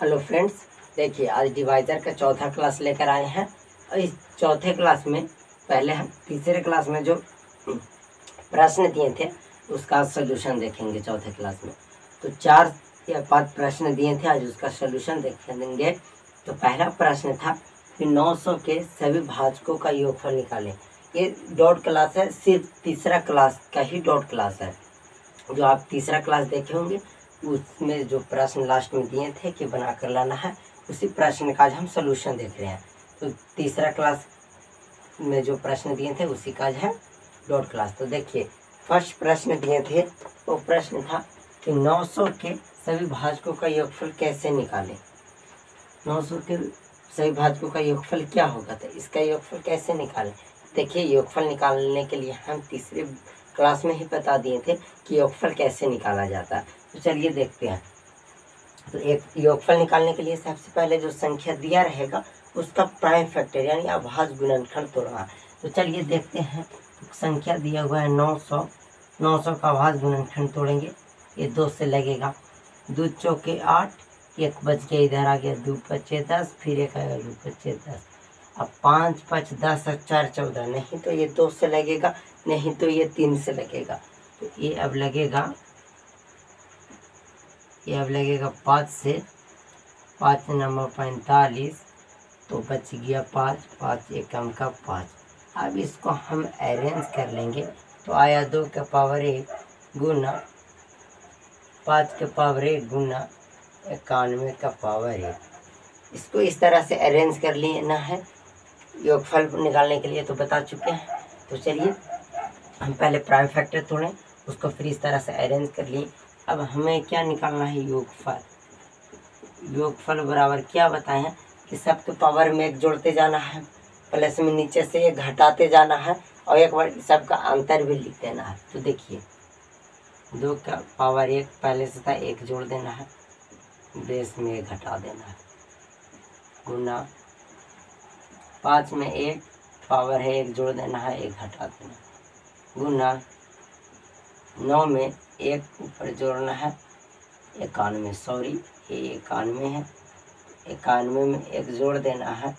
Hello friends, देखिए आज divisor का चौथा क्लास लेकर आए हैं। और इस चौथे क्लास में पहले हम तीसरे क्लास में जो प्रश्न दिए थे, उसका सोल्यूशन देखेंगे चौथे क्लास में। तो चार या पाँच प्रश्न दिए थे, आज उसका सोल्यूशन देखेंगे। तो पहला प्रश्न था कि 900 के सभी भाजकों का योगफल निकालें। ये डॉट क्लास है, सिर्फ़ तीसरा क्लास का ही डॉट क्लास है। जो आप तीसरा क्लास देखे होंगे उसमें जो प्रश्न लास्ट में दिए थे कि बना कर लाना है, उसी प्रश्न का आज हम सोल्यूशन देख रहे हैं। तो तीसरा क्लास में जो प्रश्न दिए थे, उसी का है डॉट क्लास तो देखिए फ़र्स्ट प्रश्न दिए थे, वो प्रश्न था कि 900 के सभी भाजकों का योगफल कैसे निकालें? 900 के सभी भाजकों का योगफल क्या होगा? तो इसका योगफल कैसे निकालें? देखिए, योगफल निकालने के लिए हम तीसरे क्लास में ही बता दिए थे कि योगफल कैसे निकाला जाता है। तो चलिए देखते हैं। तो एक योगफल निकालने के लिए सबसे पहले जो संख्या दिया रहेगा, उसका प्राइम फैक्टर, यानी आभास गुणनखंड तोड़ना तो चलिए देखते हैं। संख्या दिया हुआ है नौ सौ। नौ सौ का आभास गुणनखंड तोड़ेंगे। ये दो से लगेगा। दो चौके आठ, एक बच गया इधर आ गया, दो पच्चे दस, फिर एक आएगा दो पच्चे दस। अब पाँच पाँच दस और चार चौदह। नहीं तो ये दो से लगेगा, नहीं तो ये तीन से लगेगा। तो ये अब लगेगा ये अब लगेगा पाँच से पाँच नंबर पैंतालीस तो बच गया पाँच पाँच एकम का पाँच। अब इसको हम अरेंज कर लेंगे। तो आया दो के पावर एक गुना, पाँच के पावर एक गुना इक्यानवे का पावर एक। इसको इस तरह से अरेंज कर लेना है। योगफल निकालने के लिए तो बता चुके हैं। तो चलिए, हम पहले प्राइम फैक्टर तोड़ें, उसको फिर इस तरह से अरेंज कर लिए अब हमें क्या निकालना है योगफल योगफल बराबर क्या बताए कि सबके पावर में एक जोड़ते जाना है, प्लस में नीचे से एक घटाते जाना है और एक बार सबका अंतर भी लिख देना है। तो देखिए, दो का पावर एक पहले से था, एक जोड़ देना है, बेस में एक घटा देना है। गुना, पाँच में एक पावर है, एक जोड़ देना है, एक घटा देना गुना, नौ में एक ऊपर जोड़ना है इक्यानवे सॉरी, ये इक्यानवे है इक्यानवे में एक जोड़ देना है,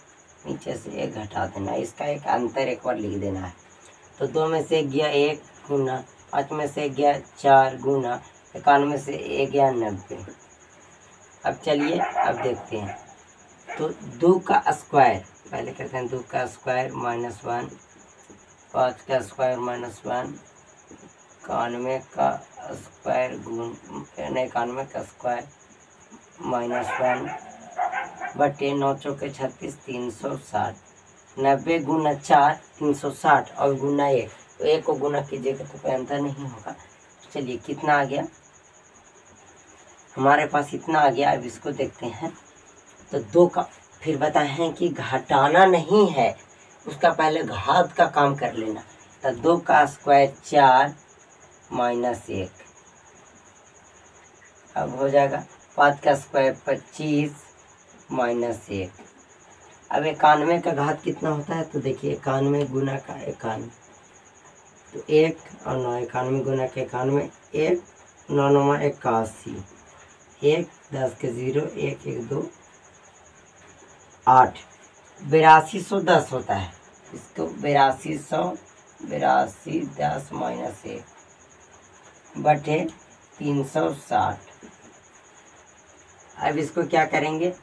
नीचे से एक घटा देना है, इसका एक अंतर एक बार लिख देना है। तो दो में से गया एक गुना, पाँच में से गया चार गुना इक्यानवे से एक गया नब्बे। अब चलिए, अब देखते हैं। तो दो का स्क्वायर, पहले कहते हैं दो का स्क्वायर माइनस वन, पाँच का स्क्वायर माइनस वन इक्यानवे का स्क्वायर गुण इक्यानवे का स्क्वायर माइनस वन बटे नौ चौके छत्तीस, तीन सौ साठ। नब्बे गुना चार, तीन सौ साठ, और गुना एक। तो एक को गुना कीजिएगा तो कोई अंतर नहीं होगा। चलिए, कितना आ गया? हमारे पास इतना आ गया, अब इसको देखते हैं। तो दो का, फिर बताएँ कि घटाना नहीं है, उसका पहले घात का काम कर लेना। तो दो का स्क्वायर चार माइनस एक। अब हो जाएगा पाँच का स्क्वायर पच्चीस माइनस एक। अब इक्यानवे का घात कितना होता है? तो देखिए, इक्यानवे गुना का इक्यानवे तो एक और नौ, इक्यानवे गुना के इक्यानवे, एक नौ नौ, इक्यासी। एक, दस के ज़ीरो, एक एक, दो, आठ। बिरासी सौ दस होता है। इसको बिरासी सौ, बिरासी दस माइनस एक। बटे तीन सौ साठ। अब इसको क्या करेंगे?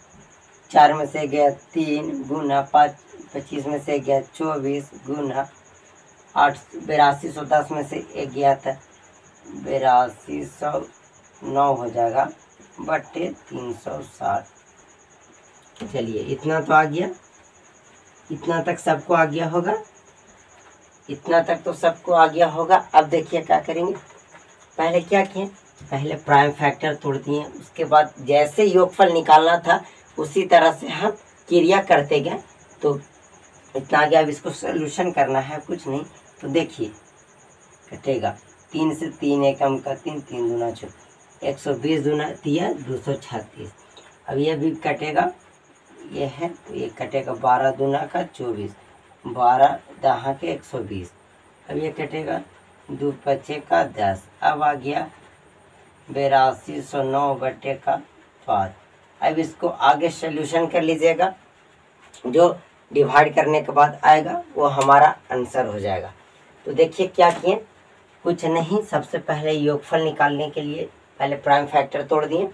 चार में से गया तीन गुना पाँच, पच्चीस में से गया चौबीस गुना आठ, बिरासी सौ दस में से एक गया था। बिरासी सौ नौ हो जाएगा बटे तीन सौ साठ। चलिए, इतना तो आ गया। इतना तक सबको आ गया होगा। इतना तक तो सबको आ गया होगा। अब देखिए क्या करेंगे। पहले क्या किए? पहले प्राइम फैक्टर तोड़ दिए। उसके बाद जैसे योगफल निकालना था, उसी तरह से हम क्रिया करते गए। तो इतना आगे अब इसको सोल्यूशन करना है, कुछ नहीं। तो देखिए, कटेगा। तीन से तीन एकम का तीन तीन दुना छो। एक सौ बीस दुना दिया, दो सौ छत्तीस। अब यह भी कटेगा। ये है तो ये कटेगा बारह दुना का चौबीस। बारह दहा के एक सौ बीस। अब ये कटेगा। दो पच्चे का दस अब आ गया बेरासी सौ नौ बटे का पाँच अब इसको आगे सोल्यूशन कर लीजिएगा। जो डिवाइड करने के बाद आएगा, वो हमारा आंसर हो जाएगा। तो देखिए क्या किए। कुछ नहीं, सबसे पहले योगफल निकालने के लिए पहले प्राइम फैक्टर तोड़ दिए।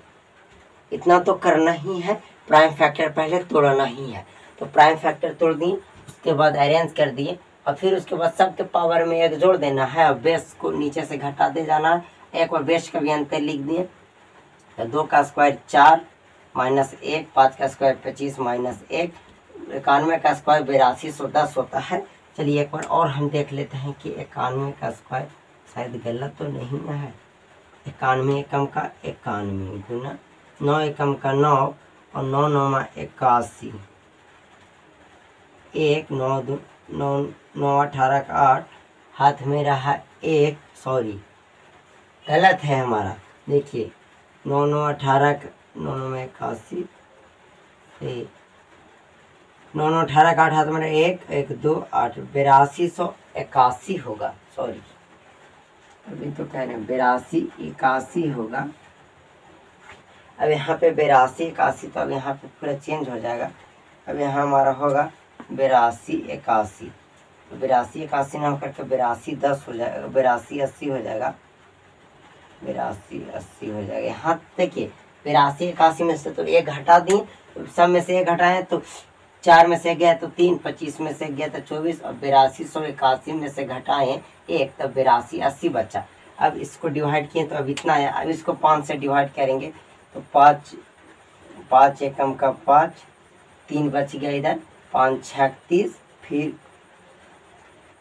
इतना तो करना ही है प्राइम फैक्टर पहले तोड़ना ही है। तो प्राइम फैक्टर तोड़ दिए, उसके बाद अरेंज कर दिए। और फिर उसके बाद सबके पावर में एक जोड़ देना है। और बेस को नीचे से घटाते जाना है। एक और बेस का भी अंतर लिख दिए। तो दो का स्क्वायर चार माइनस एक, पाँच का स्क्वायर पच्चीस माइनस एक, इक्यानवे का स्क्वायर बिरासी सौ दस होता है। चलिए एक बार और हम देख लेते हैं कि इक्यानवे का स्क्वायर शायद गलत तो नहीं ना है। इक्यानवे एकम का इक्यानवे गुना नौ एकम का नौ और नौ नौ इक्यासी। एक, नौ दो, नौ नौ, अठारह का आठ। हाथ में रहा एक, सॉरी। गलत है हमारा। देखिए, नौ नौ, अठारह नौ नौ, में इक्यासी। नौ नौ, अठारह का आठ, हाथ में एक एक, दो, आठ। बिरासी सौ इक्यासी होगा, सॉरी। अभी तो कह रहे हैं बिरासी, इक्यासी होगा। अब यहाँ पे बिरासी, इक्यासी तो अब यहाँ पे पूरा चेंज हो जाएगा। अब यहाँ हमारा होगा बिरासी, इक्यासी। बिरासी, इक्यासी ना करके बिरासी, दस हो जाएगा बिरासी, अस्सी हो जाएगा। बिरासी, अस्सी हो जाएगा। यहाँ देखिए, बिरासी, इक्यासी में से तो एक घटा दी सब में से एक घटाए तो चार में से गया तो तीन, पच्चीस में से गया तो चौबीस, और बिरासी, सौ इक्यासी में से घटाए एक तो बिरासी, अस्सी बचा। अब इसको डिवाइड किए तो अब इतना है, अब इसको पाँच से डिवाइड करेंगे तो पाँच पाँच एकम का पाँच, तीन बच गया इधर, पाँच छत्तीस फिर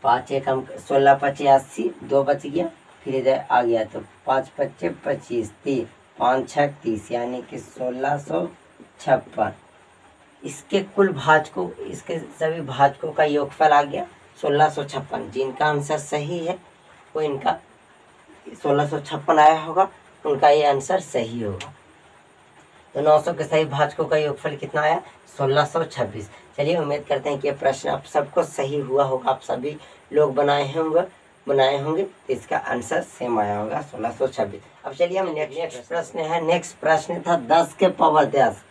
पाँच एकम सोलह पचासी दो बच गया, फिर इधर आ गया तो पाँच पच्चे पच्चीस तीस, पाँच छः तीस, यानी कि सोलह सौ छप्पन। इसके कुल भाजकों, इसके सभी भाजकों का योगफल आ गया सोलह सौ छप्पन। जिनका आंसर सही है, वो इनका सोलह सौ छप्पन आया होगा, उनका ये आंसर सही होगा। तो 900 के सही भाजकों का योगफल कितना आया? सोलह सौ छब्बीस। चलिए उम्मीद करते हैं कि ये प्रश्न आप सबको सही हुआ होगा। आप सभी लोग बनाए होंगे बनाए होंगे तो इसका आंसर सेम आया होगा सोलह सौ छब्बीस। अब चलिए हम नेक्स्ट प्रश्न। है। नेक्स्ट प्रश्न था दस के पावर दस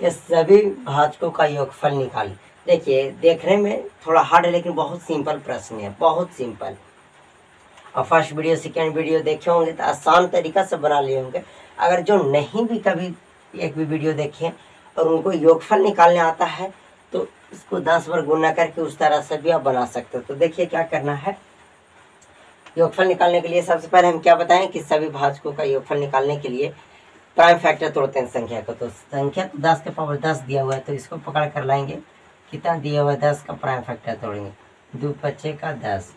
के सभी भाजकों का योगफल निकाल। देखिए देखने में थोड़ा हार्ड है लेकिन बहुत सिंपल प्रश्न है बहुत सिंपल और फ़र्स्ट वीडियो सेकेंड वीडियो देखे होंगे तो आसान तरीका से बना लिए होंगे। अगर जो नहीं भी कभी एक भी वीडियो देखे और उनको योगफल निकालने आता है तो इसको दस बार गुना करके उस तरह से भी आप बना सकते हो। तो देखिए क्या करना है। योगफल निकालने के लिए सबसे पहले हम क्या बताएँ कि सभी भाजकों का योगफल निकालने के लिए प्राइम फैक्टर तोड़ते हैं संख्या को। तो संख्या तो दस के पावर दस दिया हुआ है तो इसको पकड़ कर लाएँगे। कितना दिया हुआ है? दस का प्राइम फैक्टर तोड़ेंगे। दो पच्चे का दस।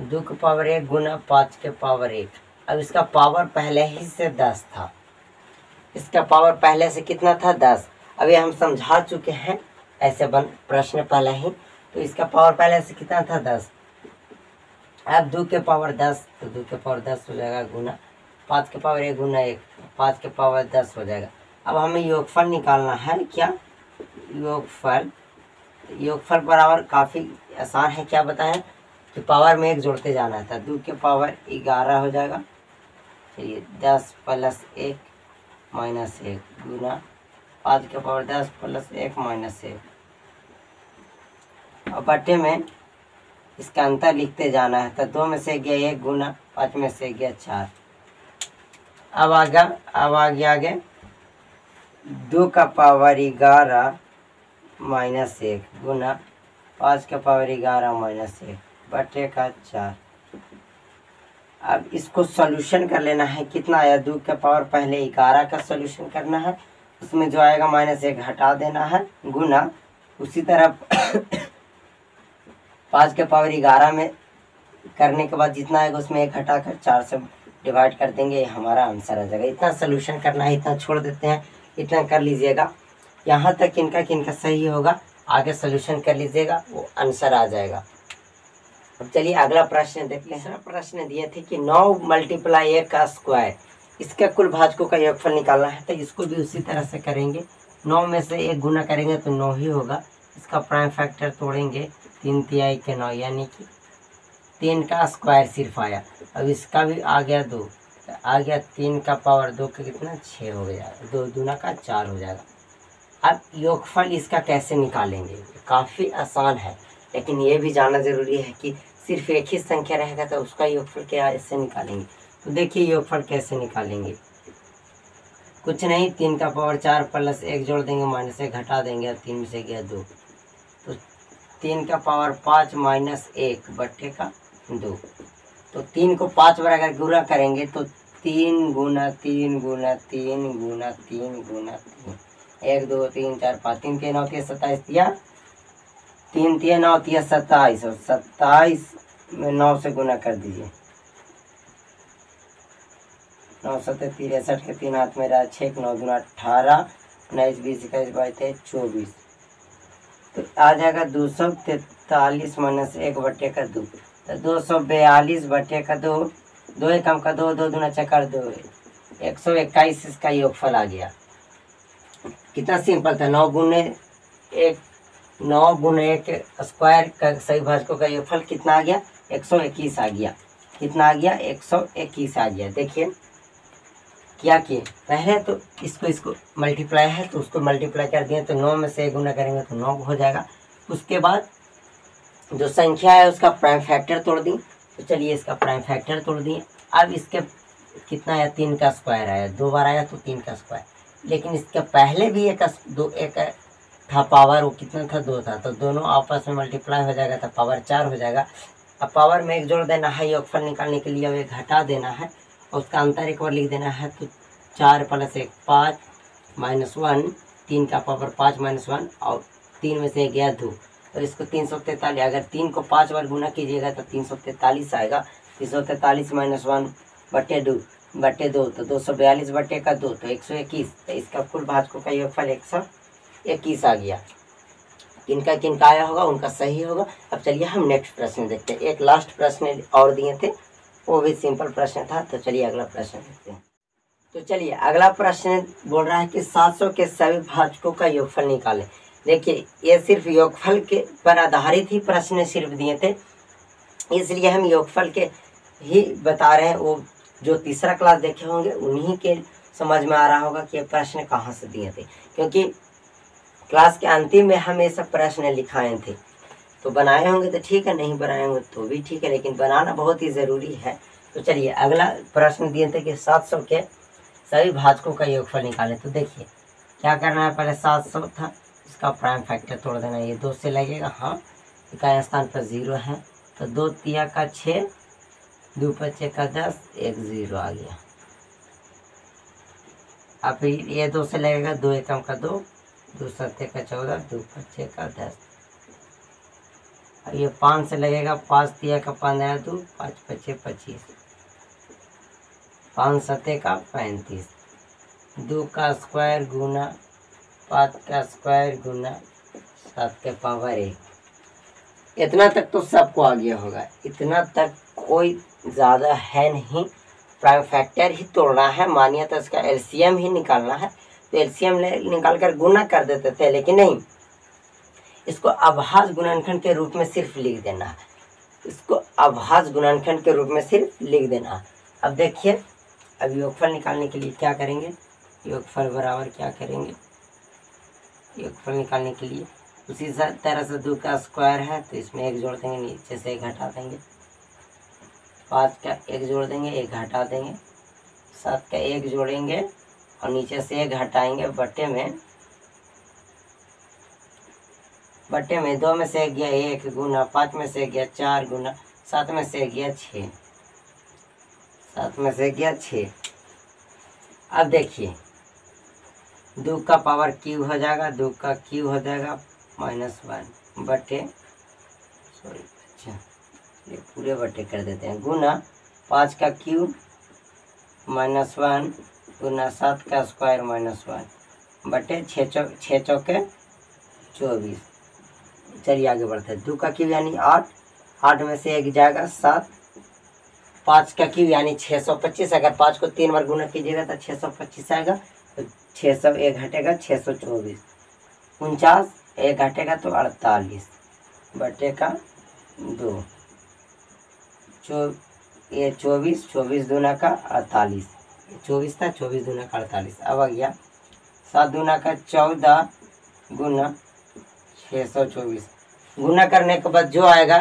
दो के पावर एक गुना पाँच के पावर एक। अब इसका पावर पहले ही से दस था। इसका पावर पहले से कितना था? दस। अभी हम समझा चुके हैं। ऐसे बन, प्रश्न पहले ही। तो इसका पावर पहले से कितना था? दस। अब दो के पावर दस तो दो के पावर दस हो जाएगा गुना। पाँच के पावर एक गुना एक, पाँच के पावर दस हो जाएगा। अब हमें योगफल निकालना है क्या? योगफल योगफल बराबर काफ़ी आसान है, क्या बताएँ कि पावर में एक जोड़ते जाना था दो के पावर ग्यारह हो जाएगा। चलिए, दस प्लस एक माइनस एक गुना पाँच के पावर दस प्लस एक माइनस एक। और बट्टे में इसका अंतर लिखते जाना है तो दो में से गया एक गुना, पाँच में से गया चार। अब आगे अब आगे आगे। दो का पावर ग्यारह माइनस एक गुना, पाँच का पावर ग्यारह माइनस एक बटे का चार। अब इसको सॉल्यूशन कर लेना है। कितना आया? दो का पावर पहले ग्यारह का सॉल्यूशन करना है। उसमें जो आएगा माइनस एक हटा देना है, गुना। उसी तरह पाँच के पावर ग्यारह में करने के बाद जितना आएगा उसमें एक हटा कर चार से डिवाइड कर देंगे। ये हमारा आंसर आ जाएगा। इतना सोल्यूशन करना है, इतना छोड़ देते हैं। इतना कर लीजिएगा। यहाँ तक किनका किनका सही होगा, आगे सोल्यूशन कर लीजिएगा, वो आंसर आ जाएगा। अब चलिए अगला प्रश्न देख तीसरा प्रश्न दिए थे कि नौ मल्टीप्लाई एक का स्क्वायर इसका कुल भाजकों का योगफल निकालना है तो इसको भी उसी तरह से करेंगे। नौ में से एक गुना करेंगे तो नौ ही होगा। इसका प्राइम फैक्टर तोड़ेंगे, तीन तिहाई के नौ, यानी कि तीन का स्क्वायर सिर्फ़ आया। अब इसका भी आ गया दो, आ गया तीन का पावर दो का कितना? छः हो गया। दो दूना का चार हो जाएगा। अब योगफल इसका कैसे निकालेंगे? काफ़ी आसान है। लेकिन ये भी जानना ज़रूरी है कि सिर्फ़ एक ही संख्या रहेगा तो उसका योगफल क्या ऐसे निकालेंगे? तो देखिए योगफल कैसे निकालेंगे। कुछ नहीं, तीन का पावर चार प्लस एक जोड़ देंगे, माइनस एक घटा देंगे और तीन में से गया दो। तो तीन का पावर पाँच माइनस एक बट्टे का दो। तो तीन को पाँच बार अगर गुना करेंगे तो तीन गुना तीन गुना तीन गुना तीन गुना तीन। एक, दो, तीन, चार, पाँच, तीन तीन नौ है सत्ताईस दिया तीन तीन होती है सत्ताईस और सत्ताईस में नौ से गुना कर दीजिए। नौ सत्तर तिरसठ के तीन हाथ में रहा छः नौ गुना अठारह। उन्नीस, बीस इक्कीस बाईस तेईस, चौबीस। तो आ जाएगा दो सौ तैतालीस माइनस एक बट्टे का दो। तो दो सौ बयालीस बट्टे का दो दो एकम का दो दो दूना चक्कर दो। एक सौ इक्कीस इसका योगफल आ गया। कितना सिंपल था, नौ गुने एक नौ गुने एक स्क्वायर का सही भाजकों का ये फल कितना आ गया? एक सौ इक्कीस आ गया। कितना आ गया? एक सौ इक्कीस आ गया। देखिए, क्या किए? पहले तो इसको इसको मल्टीप्लाई है तो उसको मल्टीप्लाई कर दिए तो नौ में से एक गुना करेंगे तो नौ हो जाएगा। उसके बाद जो संख्या है, उसका प्राइम फैक्टर तोड़ दी। तो चलिए इसका प्राइम फैक्टर तोड़ दिए। अब इसके कितना आया? तीन का स्क्वायर आया। दो बार आया तो तीन का स्क्वायर लेकिन इसके पहले भी एक, दो, एक था पावर वो कितना था? दो था। तो दोनों आपस में मल्टीप्लाई हो जाएगा तो पावर चार हो जाएगा। अब पावर में एक जोड़ देना है योगफल निकालने के लिए एक घटा देना है, और उसका अंतर एक बार लिख देना है तो चार प्लस एक पाँच माइनस वन तीन का पावर पाँच माइनस वन और तीन में से गया दो। तो इसको तीन सौ तैंतालीस, अगर तीन को पाँच बार गुना कीजिएगा तो तीन सौ तैंतालीस आएगा। तीन सौ तैंतालीस माइनस वन बटे दो बटे दो तो दो सौ बयालीस बटे का दो तो एक सौ इक्कीस। तो इसका कुल भाजकों का योगफल एक सौ इक्कीस आ गया। किनका किनका आया होगा? उनका सही होगा। अब चलिए हम नेक्स्ट प्रश्न देखते हैं। एक लास्ट प्रश्न और दिए थे। वो भी सिंपल प्रश्न था। तो चलिए अगला प्रश्न देखते हैं। तो चलिए, अगला प्रश्न बोल रहा है कि 700 के सभी भाजकों का योगफल निकालें। देखिए, ये सिर्फ़ योगफल के पर आधारित ही प्रश्न सिर्फ़ दिए थे। इसलिए हम योगफल के ही बता रहे हैं। वो जो तीसरा क्लास देखे होंगे, उन्हीं के समझ में आ रहा होगा कि ये प्रश्न कहाँ से दिए थे। क्योंकि क्लास के अंतिम में हम ये सब प्रश्न लिखाए थे। तो बनाए होंगे तो ठीक है, नहीं बनाए होंगे तो भी ठीक है, लेकिन बनाना बहुत ही ज़रूरी है। तो चलिए, अगला प्रश्न दिए थे कि 700 के सभी भाजकों का योगफल निकालें। तो देखिए, क्या करना है? पहले 700 था, इसका प्राइम फैक्टर तोड़ देना। ये दो से लगेगा हाँ इकाई स्थान पर ज़ीरो है। तो दो तिया का छः दो पच्चे का दस, एक ज़ीरो आ गया। अब ये दो से लगेगा, दो एकम का दो दो सत्य का चौदह, दो पच्चे का दस। अब ये पाँच से लगेगा, पाँच तिया का पंद्रह दो, पाँच पच्चे पच्चीस। पाँच सत्य का पैंतीस। दो का स्क्वायर गुना, पाँच का स्क्वायर गुना सात के पावर एक। इतना तक तो सबको आ गया होगा। इतना तक कोई ज़्यादा है नहीं। प्राइम फैक्टर ही तोड़ना है मानिए तो इसका एलसीएम ही निकालना है। तो एलसीएम निकाल कर गुना कर देते थे, लेकिन नहीं। इसको अभाज गुणनखंड के रूप में सिर्फ़ लिख देना। इसको आभास गुणनखंड के रूप में सिर्फ़ लिख देना। अब देखिए, अब योगफल निकालने के लिए क्या करेंगे? योगफल बराबर क्या करेंगे? योगफल निकालने के लिए उसी तरह से दो का स्क्वायर है तो इसमें एक जोड़ देंगे, नीचे से एक हटा देंगे। पाँच का एक जोड़ देंगे, एक हटा देंगे। सात का एक जोड़ेंगे और नीचे से एक घटाएँगे बट्टे में। बट्टे में दो में से गया, एक गुना पाँच में से गया, चार गुना सात में से गया, छः। सात में से गया, छः। अब देखिए, दो का पावर क्यू हो जाएगा, दो का क्यू हो जाएगा माइनस वन बटे, सॉरी अच्छा ये पूरे बटे कर देते हैं। गुना पाँच का क्यू माइनस वन गुना सात का स्क्वायर माइनस वन बटे छः चौ, छः चौके चौबीस। चलिए आगे बढ़ते हैं। दो का क्यू यानी आठ। आठ में से एक जाएगा सात। पाँच का क्यू यानी छः सौ पच्चीस। अगर पाँच को तीन बार गुना कीजिएगा तो छः सौ पच्चीस आएगा तो छः सौ एक घटेगा छः सौ चौबीस। उनचास, एक घटेगा तो अड़तालीस। बटे का दो। जो ये चौबीस चौबीस दूना का अड़तालीस। चौबीस था, चौबीस दूना का अड़तालीस। अब आ गया सात दूना का चौदह गुना छः सौ चौबीस। गुना करने के बाद जो आएगा,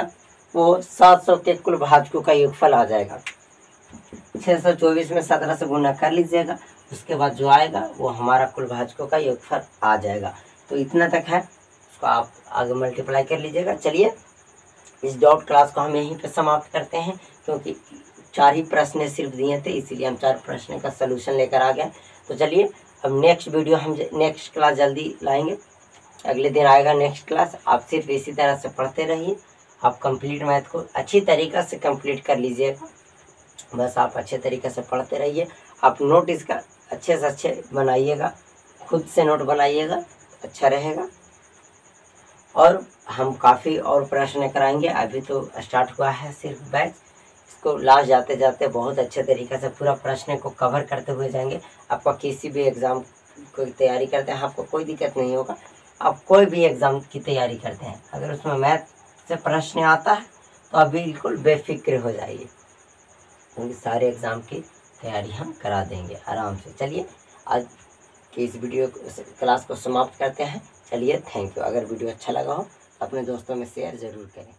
वो सात सौ के कुल भाजकों का योगफल आ जाएगा। छः सौ चौबीस में सत्रह से गुना कर लीजिएगा, उसके बाद जो आएगा, वो हमारा कुल भाजकों का योगफल आ जाएगा। तो इतना तक है, उसको आप आगे मल्टीप्लाई कर लीजिएगा। चलिए, इस डॉट क्लास को हम यहीं पे समाप्त करते हैं, क्योंकि चार ही प्रश्न सिर्फ़ दिए थे, इसीलिए हम चार प्रश्न का सोल्यूशन लेकर आ गए तो चलिए, अब नेक्स्ट वीडियो हम नेक्स्ट क्लास जल्दी लाएँगे। अगले दिन आएगा नेक्स्ट क्लास आप सिर्फ़ इसी तरह से पढ़ते रहिए। आप कंप्लीट मैथ को अच्छी तरीक़ा से कंप्लीट कर लीजिएगा। बस आप अच्छे तरीके से पढ़ते रहिए। आप नोट इसका अच्छे से अच्छे बनाइएगा। खुद से नोट बनाइएगा। अच्छा रहेगा। और हम काफ़ी और प्रश्न कराएँगे। अभी तो स्टार्ट हुआ है सिर्फ़ बैच इसको लास्ट जाते जाते बहुत अच्छे तरीके से पूरा प्रश्न को कवर करते हुए जाएँगे। आपका किसी भी एग्ज़ाम को तैयारी करते हैं, आपको कोई दिक्कत नहीं होगा। आप कोई भी एग्ज़ाम की तैयारी करते हैं। अगर उसमें मैथ से प्रश्न आता है तो आप बिल्कुल बेफिक्र हो जाइए। क्योंकि सारे एग्ज़ाम की तैयारी हम करा देंगे आराम से। चलिए, आज की इस वीडियो क्लास को समाप्त करते हैं। चलिए थैंक यू अगर वीडियो अच्छा लगा हो अपने दोस्तों में शेयर ज़रूर करें।